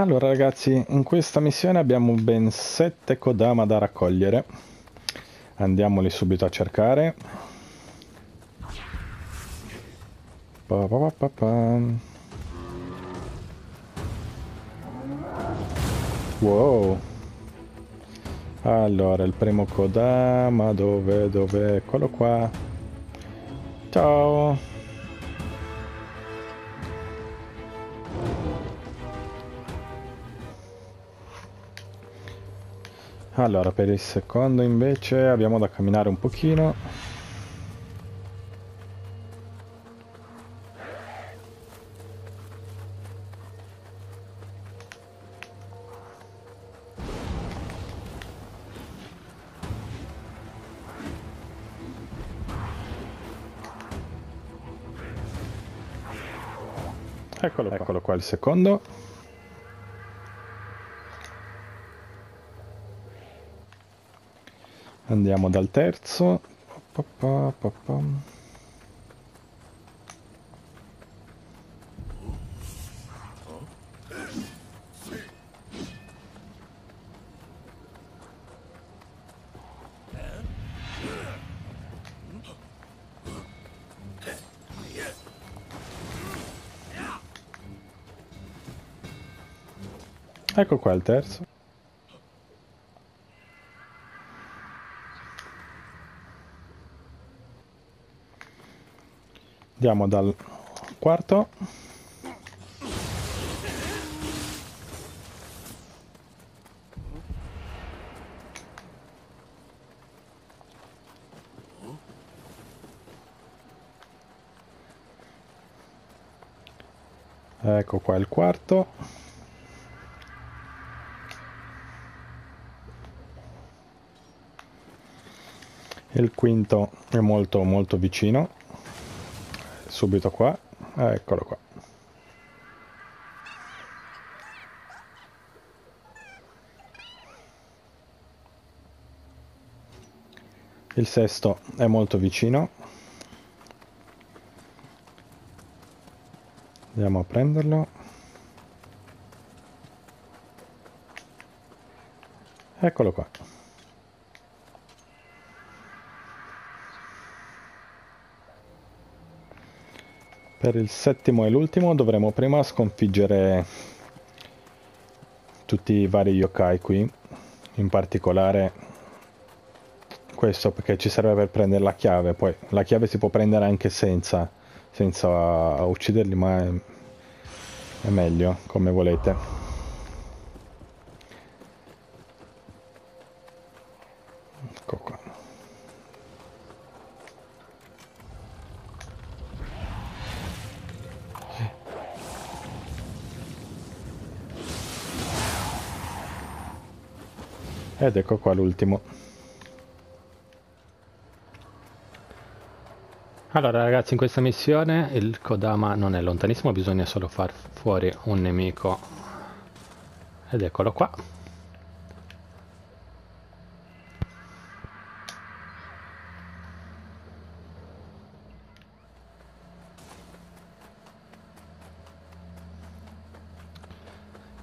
Allora ragazzi, in questa missione abbiamo ben 7 Kodama da raccogliere. Andiamoli subito a cercare. Pa pa pa pa wow. Allora, il primo Kodama, dove, dove? Eccolo qua. Ciao. Allora, per il secondo invece abbiamo da camminare un pochino. Eccolo qua. Eccolo qua il secondo. Andiamo dal terzo. Ecco qua il terzo. Andiamo dal quarto. Ecco qua il quarto. Il quinto è molto molto vicino subito qua. Eccolo qua. Il sesto è molto vicino. Andiamo a prenderlo. Eccolo qua Per il settimo e l'ultimo dovremo prima sconfiggere tutti i vari yokai qui, in particolare questo perché ci serve per prendere la chiave, poi la chiave si può prendere anche senza, senza ucciderli, ma è, è meglio, come volete. Ed ecco qua l'ultimo. Allora ragazzi in questa missione il Kodama non è lontanissimo, bisogna solo far fuori un nemico. Ed eccolo qua.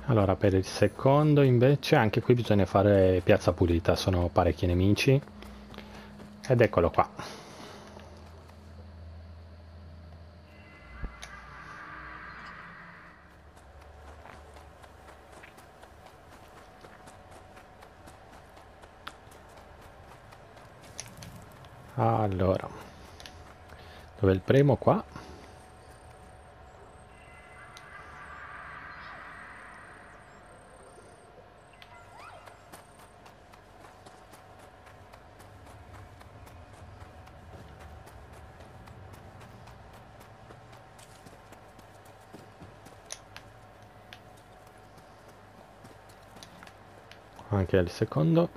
Allora, per il secondo invece, anche qui bisogna fare piazza pulita, sono parecchi nemici. Ed eccolo qua. Allora, dove il primo qua? Anche il secondo